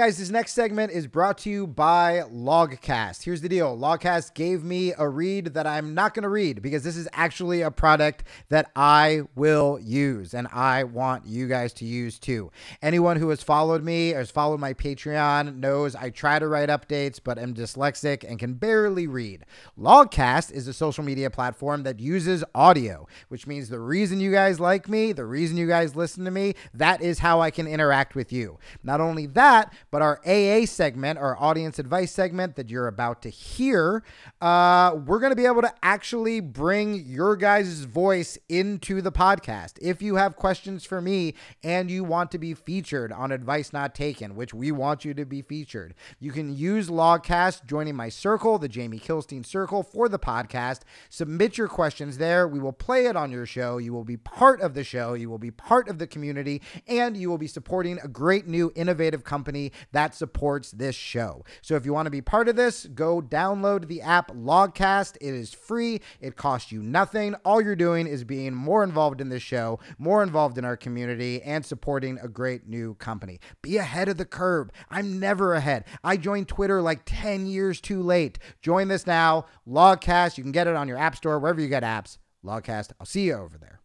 Guys, this next segment is brought to you by Logcast. Here's the deal Logcast gave me a read that I'm not going to read because this is actually a product that I will use and I want you guys to use too. Anyone who has followed me or has followed my Patreon knows I try to write updates, but am dyslexic and can barely read. Logcast is a social media platform that uses audio, which means the reason you guys like me, the reason you guys listen to me, that is how I can interact with you. Not only that, but our AA segment, our audience advice segment that you're about to hear, uh, we're going to be able to actually bring your guys' voice into the podcast. If you have questions for me and you want to be featured on Advice Not Taken, which we want you to be featured, you can use Logcast, joining my circle, the Jamie Kilstein Circle, for the podcast. Submit your questions there. We will play it on your show. You will be part of the show. You will be part of the community, and you will be supporting a great new innovative company that supports this show. So if you want to be part of this, go download the app Logcast. It is free, it costs you nothing. All you're doing is being more involved in this show, more involved in our community, and supporting a great new company. Be ahead of the curve. I'm never ahead. I joined Twitter like 10 years too late. Join this now. Logcast, you can get it on your app store, wherever you get apps. Logcast, I'll see you over there.